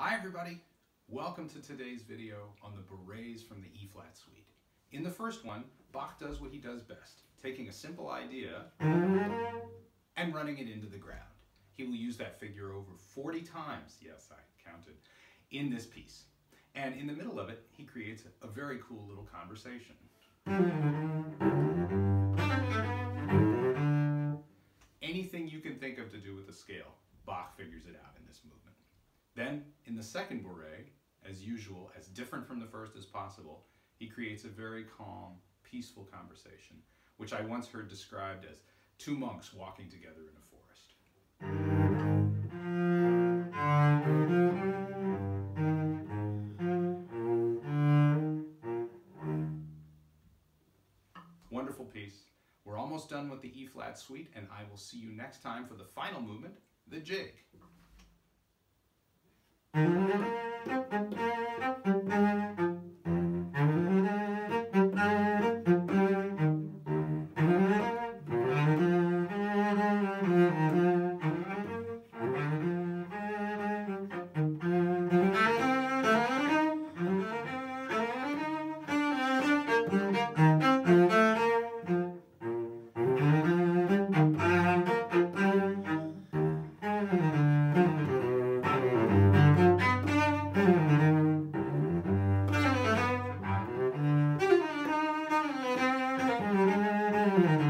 Hi everybody! Welcome to today's video on the bourrées from the E-flat suite. In the first one, Bach does what he does best, taking a simple idea and running it into the ground. He will use that figure over 40 times, yes I counted, in this piece. And in the middle of it, he creates a very cool little conversation. Anything you can think of to do with the scale, Bach figures it out in this movement. Then, in the second bourrée, as usual, as different from the first as possible, he creates a very calm, peaceful conversation, which I once heard described as two monks walking together in a forest. Wonderful piece. We're almost done with the E-flat suite, and I will see you next time for the final movement, the jig. Thank you.